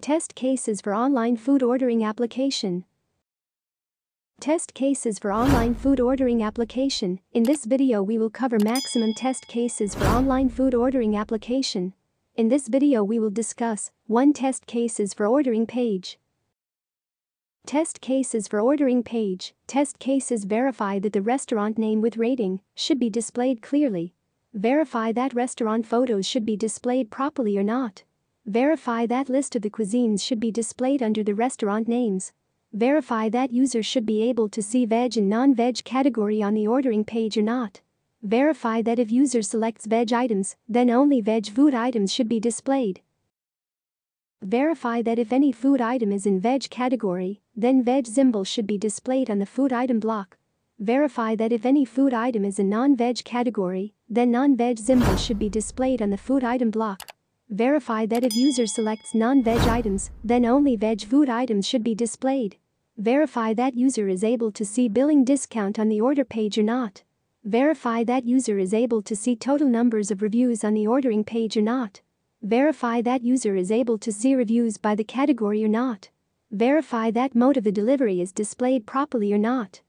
Test cases for online food ordering application. Test cases for online food ordering application. In this video we will cover maximum test cases for online food ordering application. In this video we will discuss 1 test cases for ordering page. Test cases for ordering page. Test cases verify that the restaurant name with rating should be displayed clearly. Verify that restaurant photos should be displayed properly or not. Verify that list of the cuisines should be displayed under the restaurant names. Verify that user should be able to see veg and non-veg category on the ordering page or not. Verify that if user selects veg items, then only veg food items should be displayed. Verify that if any food item is in veg category, then veg symbol should be displayed on the food item block. Verify that if any food item is in non-veg category, then non-veg symbol should be displayed on the food item block. Verify that if user selects non-veg items, then only veg food items should be displayed. Verify that user is able to see billing discount on the order page or not. Verify that user is able to see total numbers of reviews on the ordering page or not. Verify that user is able to see reviews by the category or not. Verify that mode of the delivery is displayed properly or not.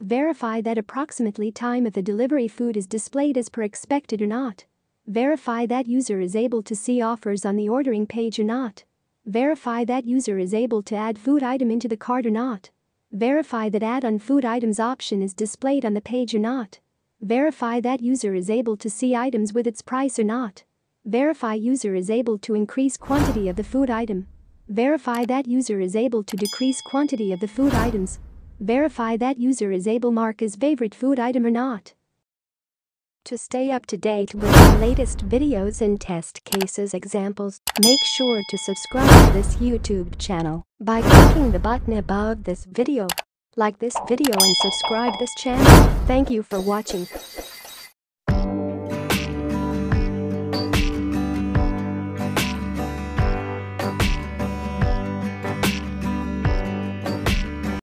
Verify that approximately time of the delivery food is displayed as per expected or not. Verify that user is able to see offers on the ordering page or not. Verify that user is able to add food item into the cart or not. Verify that add on food items option is displayed on the page or not. Verify that user is able to see items with its price or not. Verify user is able to increase quantity of the food item. Verify that user is able to decrease quantity of the food items. Verify that user is able mark as favorite food item or not. To stay up to date with the latest videos and test cases examples, make sure to subscribe to this YouTube channel by clicking the button above this video. Like this video and subscribe this channel. Thank you for watching.